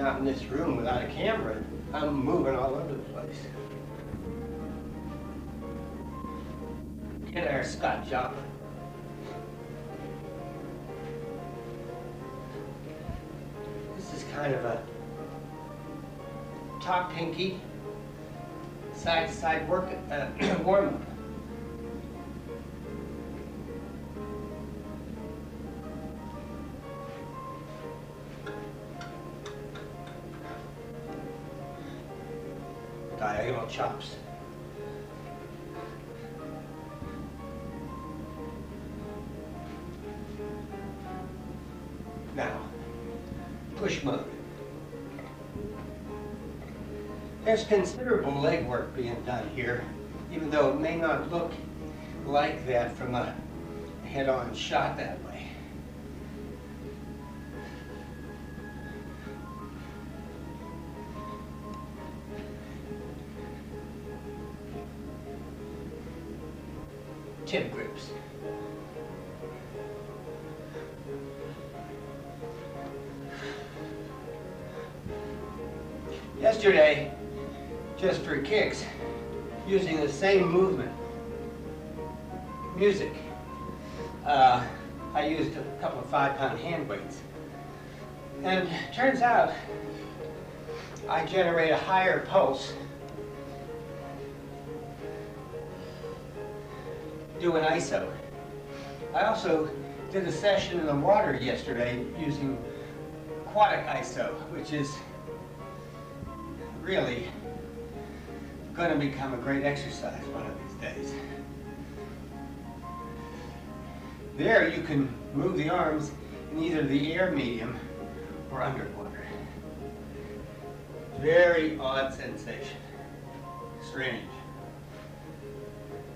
out in this room without a camera, I'm moving all over the place. Get our Scott Joplin. This is kind of a top pinky, side to side work uh, warm up. Chops. Now, push mode. There's considerable legwork being done here, even though it may not look like that from a head-on shot that way. Same movement, music, uh, I used a couple of five-pound hand weights. And turns out, I generate a higher pulse doing ISO. I also did a session in the water yesterday using aquatic ISO, which is really going to become a great exercise one of these days. There you can move the arms in either the air medium or underwater. Very odd sensation. Strange.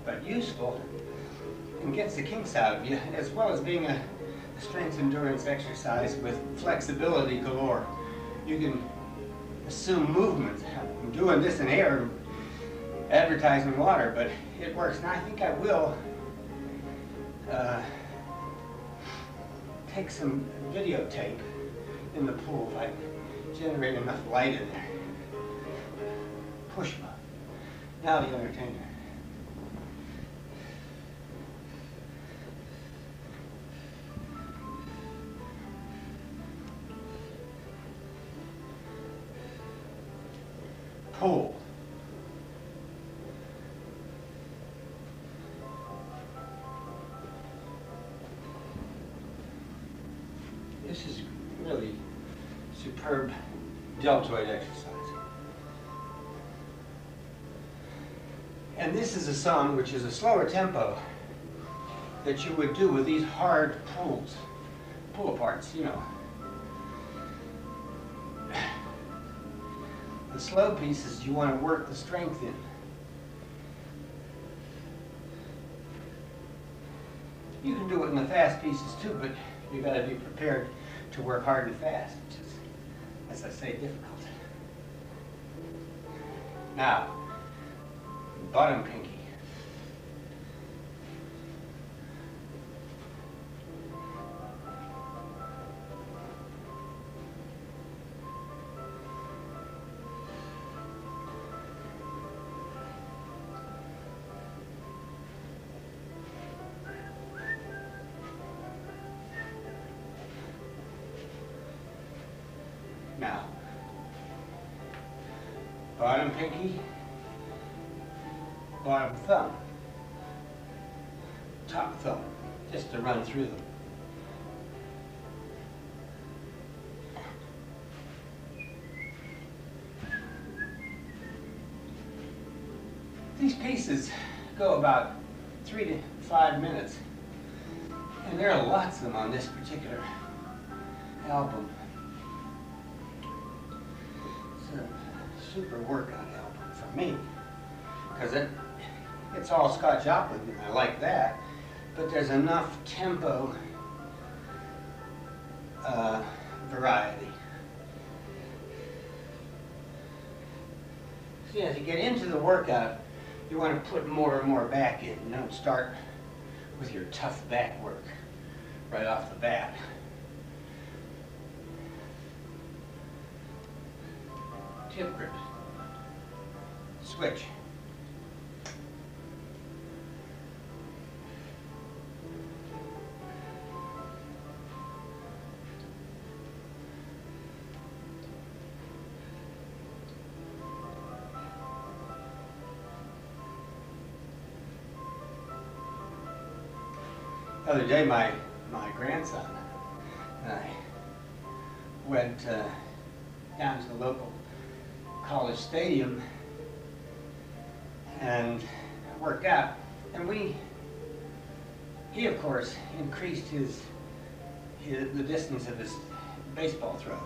But useful and gets the kinks out of you, as well as being a strength endurance exercise with flexibility galore. You can assume movement. I'm doing this in air, advertising water, but it works. Now I think I will uh, take some videotape in the pool if I generate enough light in there. Push up. Now the entertainer. Pull. Deltoid exercise. And this is a song which is a slower tempo that you would do with these hard pulls, pull aparts, you know. The slow pieces you want to work the strength in. You can do it in the fast pieces too, but you've got to be prepared to work hard and fast, as I say, difficult. Now, bottom pinky. Bottom pinky, bottom thumb, top thumb, just to run through them. These pieces go about three to five minutes, and there are lots of them on this particular album. Super workout for me, because it, it's all Scott Joplin, and I like that, but there's enough tempo uh, variety. See, as you get into the workout, you want to put more and more back in. You don't start with your tough back work right off the bat. tip grip. Switch. The other day, my, my grandson and I went uh, down to the local college stadium and worked out. And we, he of course increased his, his the distance of his baseball throws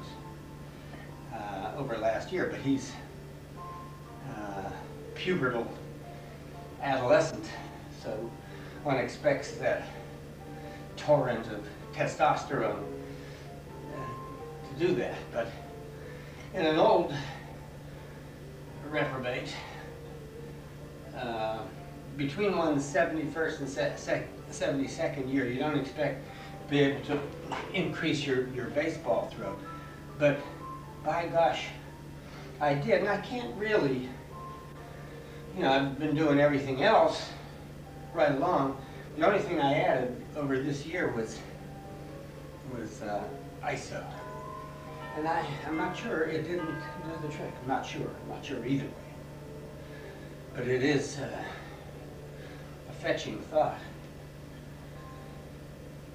uh, over last year, but he's uh, pubertal adolescent, so one expects that torrent of testosterone uh, to do that. But in an old reprobate, uh, between one's 71st and 72nd year, you don't expect to be able to increase your, your baseball throw. But by gosh, I did. And I can't really, you know, I've been doing everything else right along. The only thing I added over this year was was uh, ISO. And I, I'm not sure it didn't do the trick. I'm not sure. I'm not sure either way. But it is uh, a fetching thought.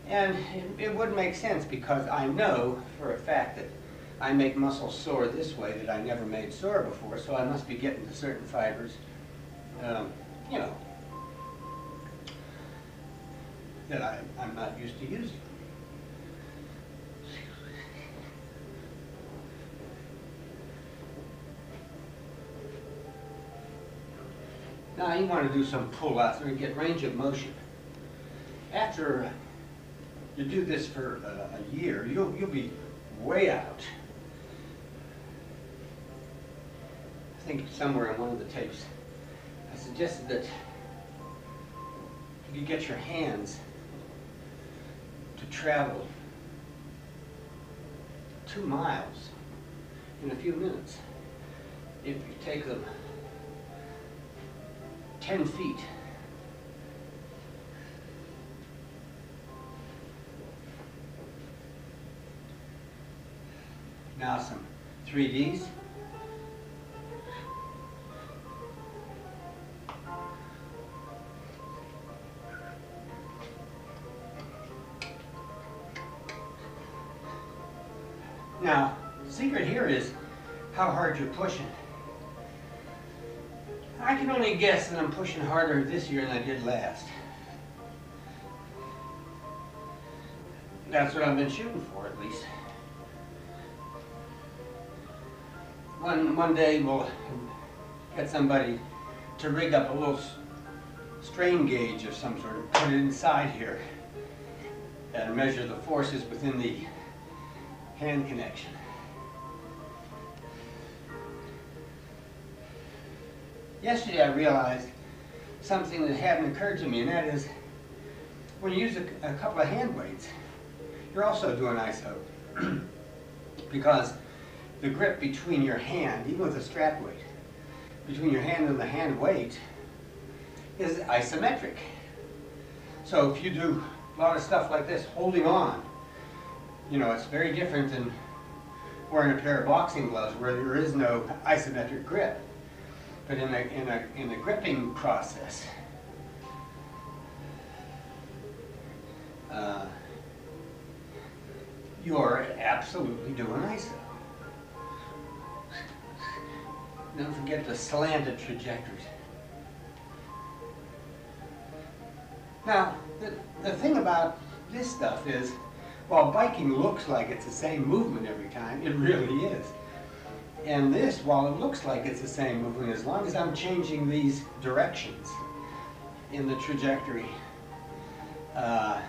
And it, it would make sense because I know for a fact that I make muscles sore this way that I never made sore before, so I must be getting to certain fibers, um, you know, that I, I'm not used to using. Now you want to do some pull-outs and get range of motion. After you do this for a, a year, you'll, you'll be way out. I think somewhere in one of the tapes, I suggested that you get your hands to travel two miles in a few minutes if you take them 10 feet. Now some 3Ds. Now, secret here is how hard you're pushing. Guess that I'm pushing harder this year than I did last. That's what I've been shooting for, at least. One, one day we'll get somebody to rig up a little strain gauge of some sort, and put it inside here, and measure the forces within the hand connection. Yesterday I realized something that hadn't occurred to me, and that is when you use a, a couple of hand weights, you're also doing ISO. because the grip between your hand, even with a strap weight, between your hand and the hand weight is isometric. So if you do a lot of stuff like this, holding on, you know, it's very different than wearing a pair of boxing gloves where there is no isometric grip. But in a, in a, in a gripping process, uh, you're absolutely doing ISO. Don't forget the slanted trajectories. Now, the, the thing about this stuff is, while biking looks like it's the same movement every time, it really is. And this, while it looks like it's the same movement, as long as I'm changing these directions in the trajectory, uh,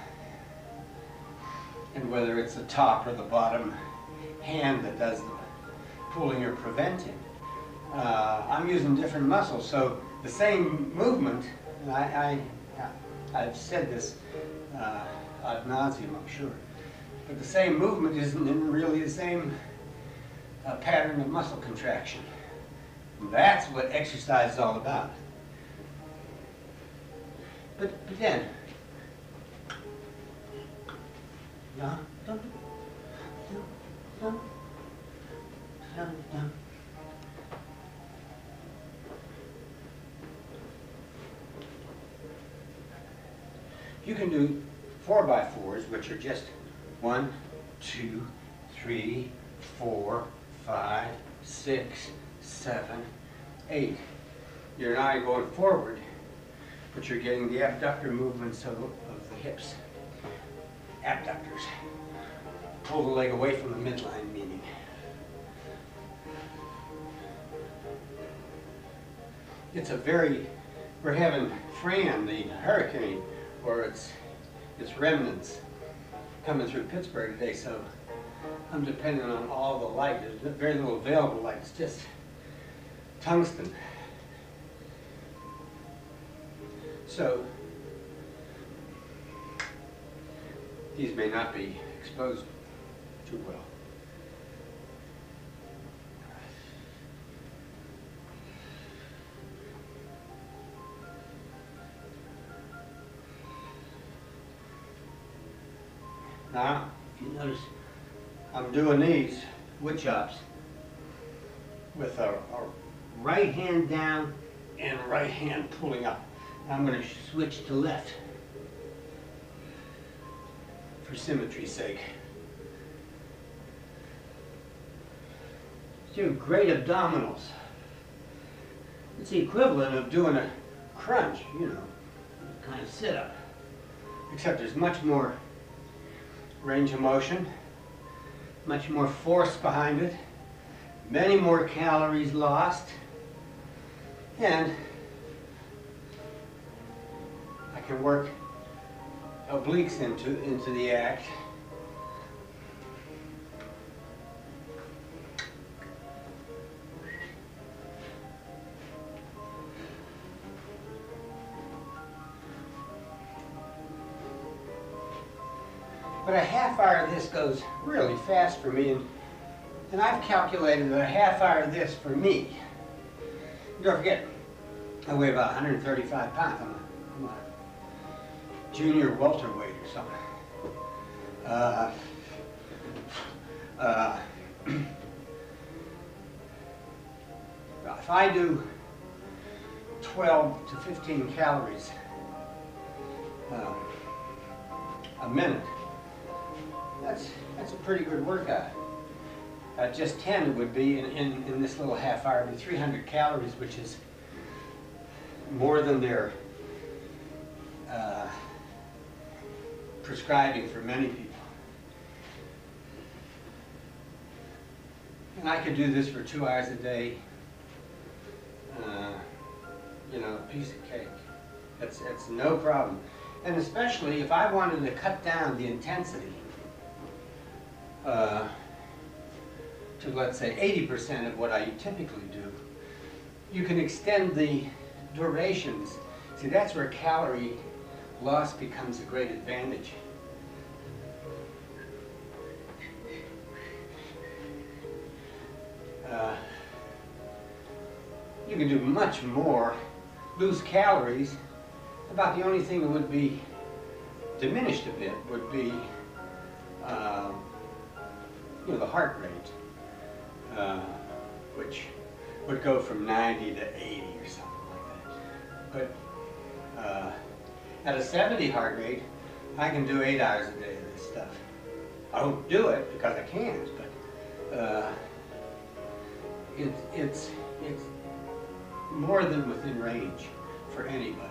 and whether it's the top or the bottom hand that does the pulling or preventing, uh, I'm using different muscles. So the same movement, and I, I, I've said this uh, ad nauseum, I'm sure, but the same movement isn't really the same a pattern of muscle contraction. That's what exercise is all about. But, but then. You can do four by fours, which are just one, two, three, four, five, six, seven, eight. You're not going forward, but you're getting the abductor movements of, of the hips. Abductors. Pull the leg away from the midline meaning. It's a very, we're having Fran, the hurricane, or its, its remnants coming through Pittsburgh today, so I'm dependent on all the light. There's very little available light. It's just tungsten. So these may not be exposed too well. Now, you notice I'm doing these wood chops with a, a right hand down and right hand pulling up. I'm going to switch to left for symmetry's sake. Do great abdominals. It's the equivalent of doing a crunch, you know, kind of sit up. Except there's much more range of motion, much more force behind it, many more calories lost, and I can work obliques into, into the act. But a half hour of this goes really fast for me, and, and I've calculated that a half hour of this for me, don't forget, I weigh about 135 pounds. I'm a, I'm a junior welterweight or something. Uh, uh, if I do 12 to 15 calories uh, a minute, that's, that's a pretty good workout. Uh, just 10 would be, in, in, in this little half hour, be 300 calories, which is more than they're uh, prescribing for many people. And I could do this for two hours a day. Uh, you know, a piece of cake. It's, it's no problem. And especially if I wanted to cut down the intensity uh, to, let's say, 80% of what I typically do, you can extend the durations. See, that's where calorie loss becomes a great advantage. Uh, you can do much more, lose calories. About the only thing that would be diminished a bit would be, uh, you know, the heart rate, uh, which would go from 90 to 80 or something like that. But uh, at a 70 heart rate, I can do eight hours a day of this stuff. I don't do it because I can't, but uh, it, it's, it's more than within range for anybody.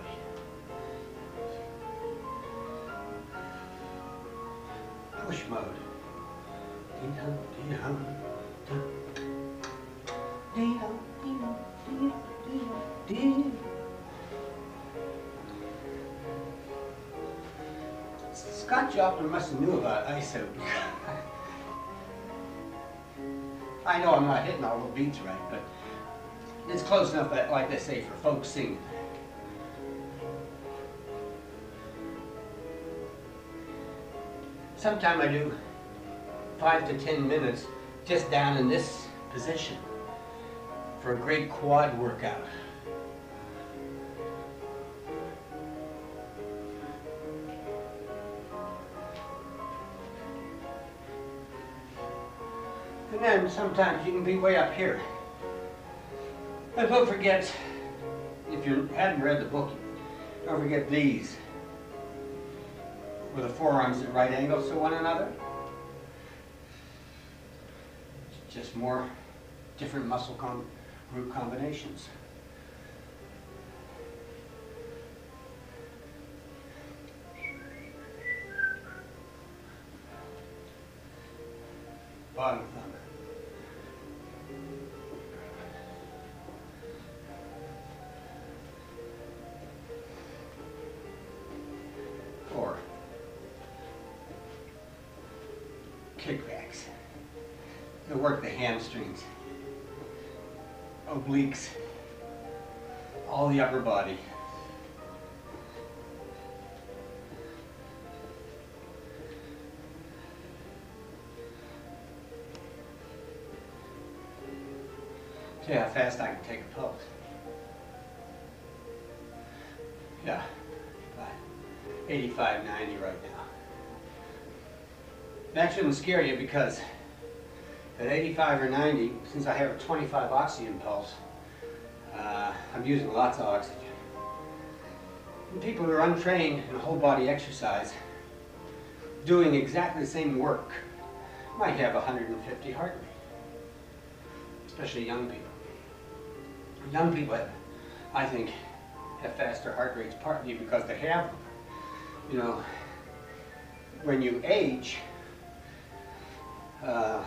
Push mode. Scott Joplin must have knew about ISO. I know I'm not hitting all the beats right, but it's close enough, that, like they say, for folk singing. Sometimes I do five to ten minutes just down in this position for a great quad workout. And then sometimes you can be way up here. And don't forget, if you hadn't read the book, don't forget these, with the forearms at right angles to one another. Just more different muscle com group combinations. Bottom work the hamstrings, obliques, all the upper body. See how fast I can take a pulse. Yeah, about 85, 90 right now. That shouldn't scare you because at 85 or 90, since I have a 25 oxygen pulse, uh, I'm using lots of oxygen. And people who are untrained in whole body exercise, doing exactly the same work, might have 150 heart rate, especially young people. Young people, I think, have faster heart rates partly because they have them. You know, when you age, uh,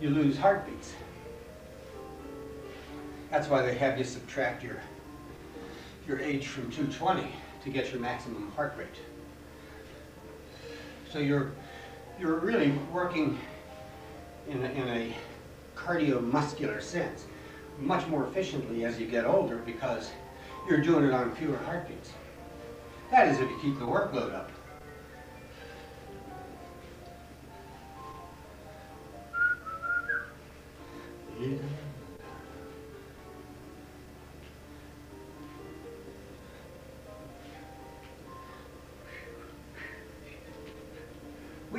you lose heartbeats. That's why they have you subtract your, your age from 220 to get your maximum heart rate. So you're, you're really working in a, in a cardiomuscular sense much more efficiently as you get older because you're doing it on fewer heartbeats. That is if you keep the workload up. We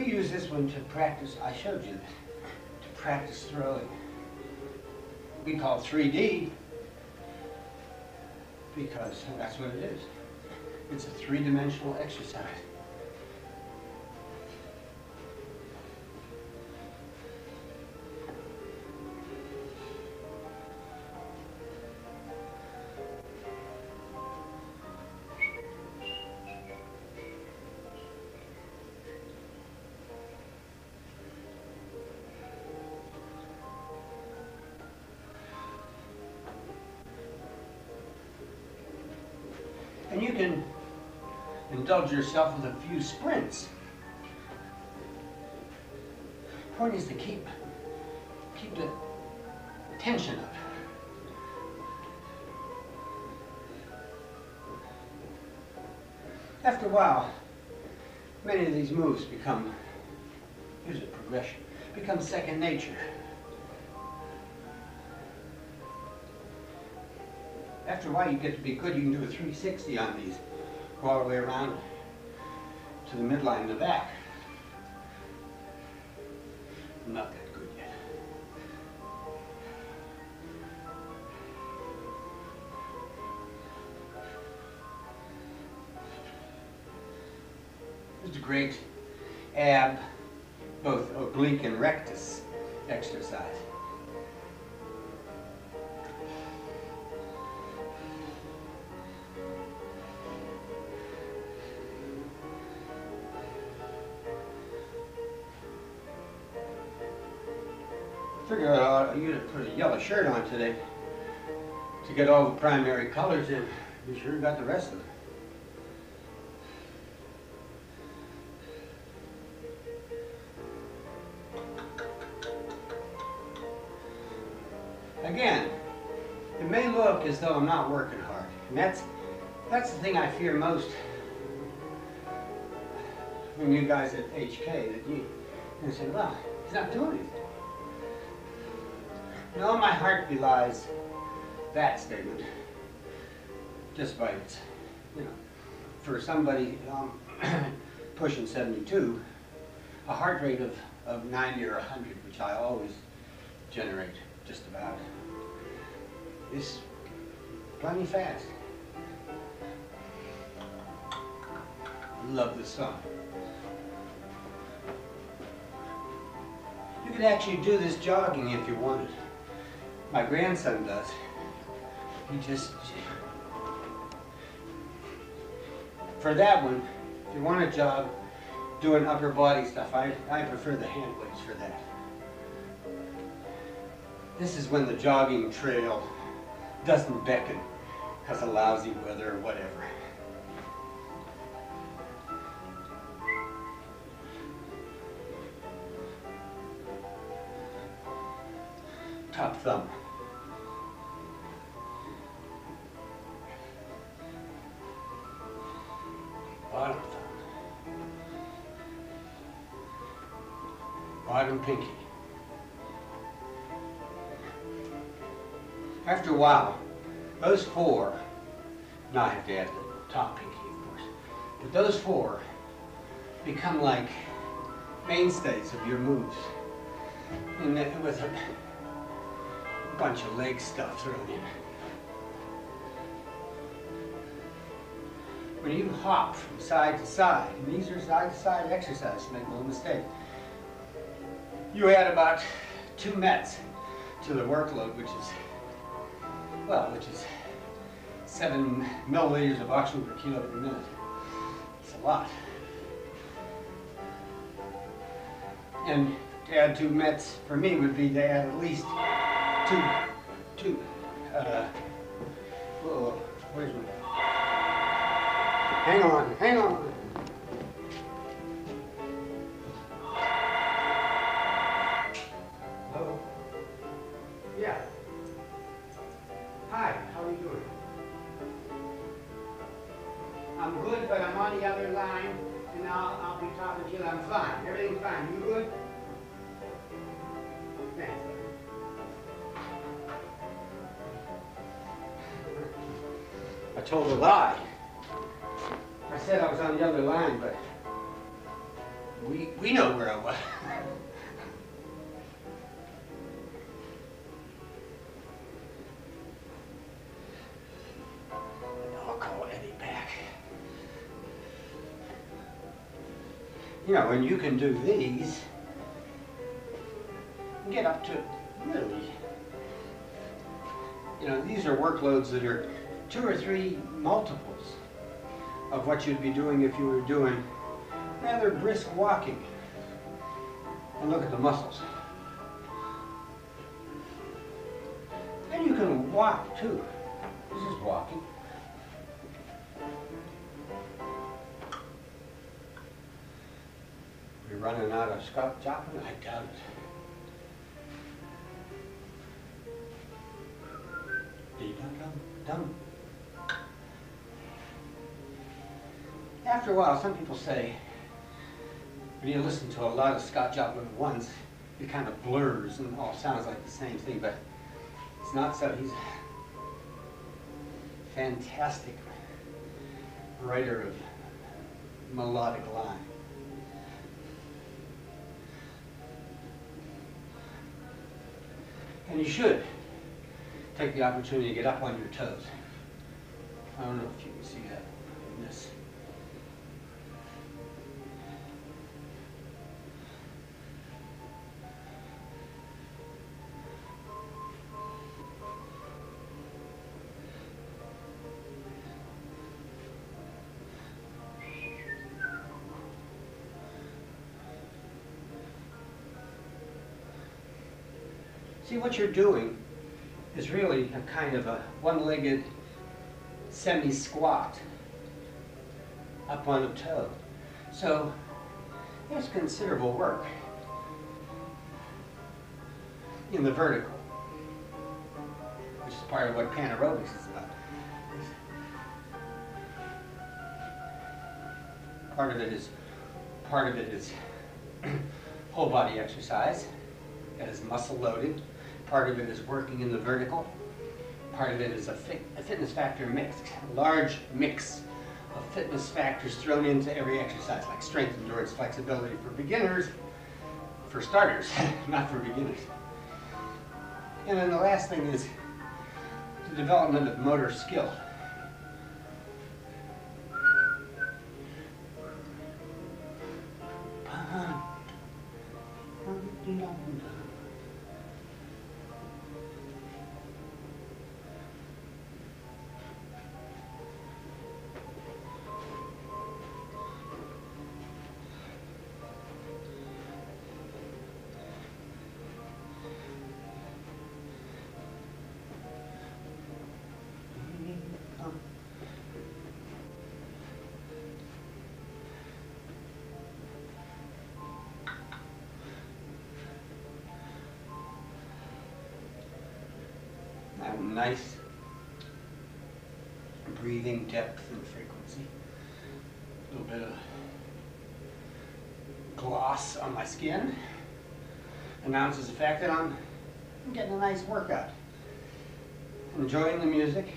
use this one to practice, I showed you this, to practice throwing. We call it 3D because that's what it is. It's a three-dimensional exercise. And you can indulge yourself with a few sprints. Point is to keep keep the tension up. After a while, many of these moves become, here's a progression, become second nature. After a while, you get to be good. You can do a 360 on these. Go all the way around to the midline in the back. I'm not that good yet. This is a great ab, both oblique and rectus exercise. Figure out you to put a yellow shirt on today to get all the primary colors in. You sure got the rest of it. Again, it may look as though I'm not working hard. And that's, that's the thing I fear most from you guys at HK, that you, you say, well, he's not doing anything. No, my heart belies that statement. Just by its, you know, for somebody um, pushing 72, a heart rate of, of 90 or 100, which I always generate just about, is plenty fast. Love this song. You could actually do this jogging if you wanted. My grandson does. He just, for that one, if you want a jog, doing upper body stuff, I, I prefer the hand weights for that. This is when the jogging trail doesn't beckon because of lousy weather or whatever. Top thumb. Bottom pinky. After a while, those four, now I have to add the top pinky, of course, but those four become like mainstays of your moves. And with a bunch of leg stuff thrown in. When you hop from side to side, and these are side to side exercises, make no mistake, you add about two mets to the workload, which is, well, which is seven milliliters of oxygen per kilo per minute. It's a lot. And to add two mets for me would be to add at least two, two, uh, whoa, where's my, hang on, hang on. Told a lie. I said I was on the other line, but we, we know where I was. I'll call Eddie back. You know, and you can do these, get up to really, you know, these are workloads that are two or three multiples of what you'd be doing if you were doing rather brisk walking. And look at the muscles. And you can walk too. This is walking. We're running out of Scott Joplin? I doubt it. Dee-dum-dum-dum. After a while, some people say, when you listen to a lot of Scott Joplin once, it kind of blurs and all sounds like the same thing, but it's not so. He's a fantastic writer of melodic line. And you should take the opportunity to get up on your toes. I don't know if you can see that in this. See, what you're doing is really a kind of a one-legged semi-squat up on a toe. So there's considerable work in the vertical, which is part of what panaerobics is about. Part of it is, part of it is whole body exercise that is muscle loaded. Part of it is working in the vertical. Part of it is a, fit, a fitness factor mix, large mix of fitness factors thrown into every exercise, like strength, endurance, flexibility for beginners, for starters, not for beginners. And then the last thing is the development of motor skill. Nice breathing depth and frequency. A little bit of gloss on my skin announces the fact that I'm getting a nice workout. Enjoying the music.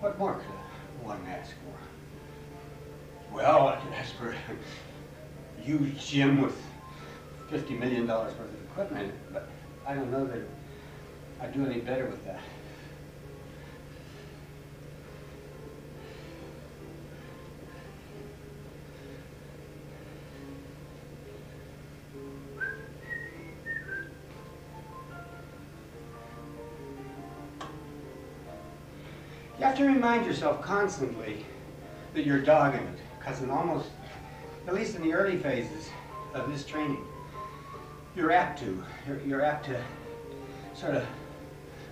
What more could one ask for? Well, I could ask for a huge gym with $50 million worth of equipment, but I don't know that I'd do any better with that. You have to remind yourself constantly that you're dogging it, because in almost, at least in the early phases of this training, you're apt to. You're, you're apt to sort of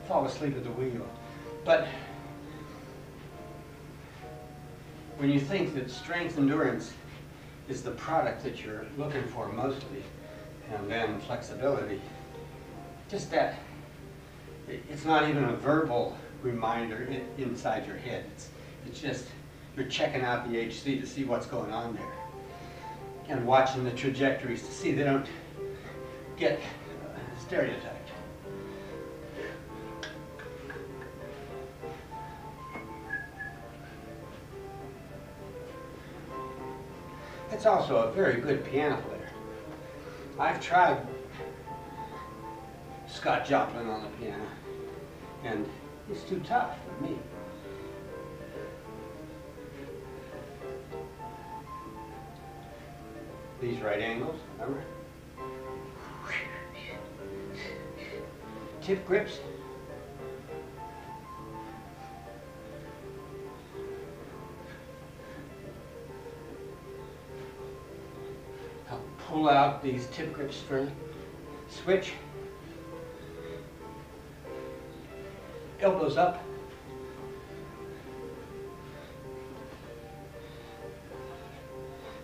fall asleep at the wheel. But when you think that strength endurance is the product that you're looking for mostly, and then flexibility, just that, it's not even a verbal reminder inside your head. It's, it's just, you're checking out the HC to see what's going on there. And watching the trajectories to see they don't get stereotyped. It's also a very good piano player. I've tried Scott Joplin on the piano, and he's too tough for me. These right angles, remember? Tip grips. Pull out these tip grips for switch. Elbows up.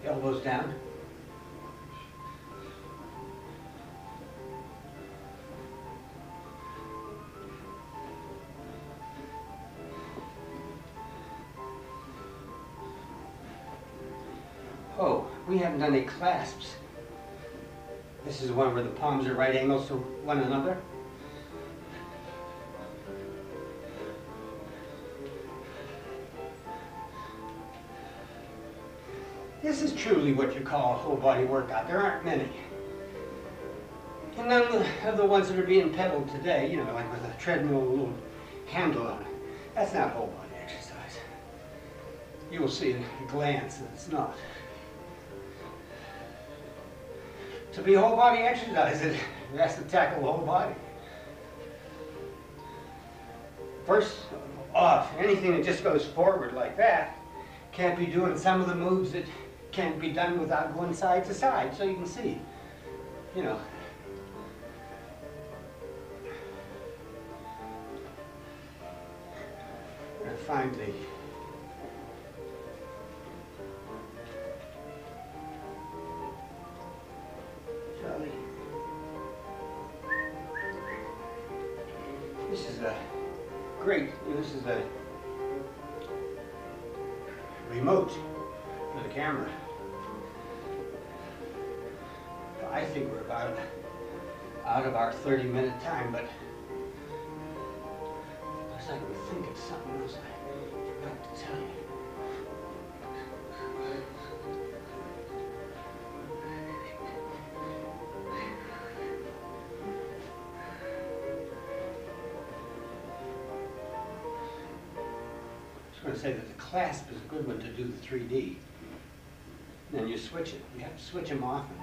Elbows down. Haven't done any clasps. This is one where the palms are right angles to one another. This is truly what you call a whole body workout. There aren't many. And none of the ones that are being peddled today, you know, like with a treadmill with a little handle on it, that's not whole body exercise. You will see at a glance that it's not. To be whole body exercise, it has to tackle the whole body. First off, anything that just goes forward like that can't be doing some of the moves that can't be done without going side to side, so you can see, you know. the remote for the camera. I think we're about out of our 30-minute time, but unless I can think of something else I forgot to tell you. Clasp is a good one to do the 3D. Then you switch it. You have to switch them often